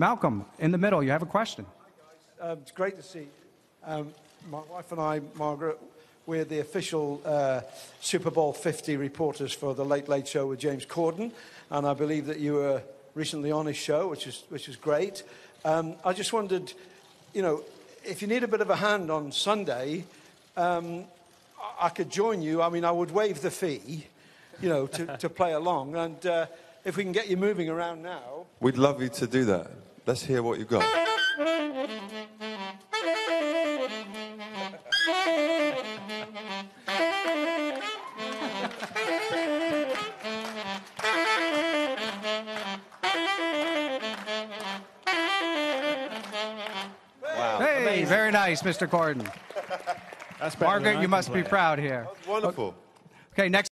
Malcolm, in the middle, you have a question. Um, it's great to see. Um, my wife and I, Margaret, we're the official uh, Super Bowl 50 reporters for the Late Late Show with James Corden, and I believe that you were recently on his show, which is which is great. Um, I just wondered, you know, if you need a bit of a hand on Sunday, um, I, I could join you. I mean, I would waive the fee, you know, to, to play along, and uh, if we can get you moving around now. We'd love you to do that. Let's hear what you've got. Hey, very nice, Mr. Corden. That's better Margaret, you must be play. proud here. Wonderful. Okay, next.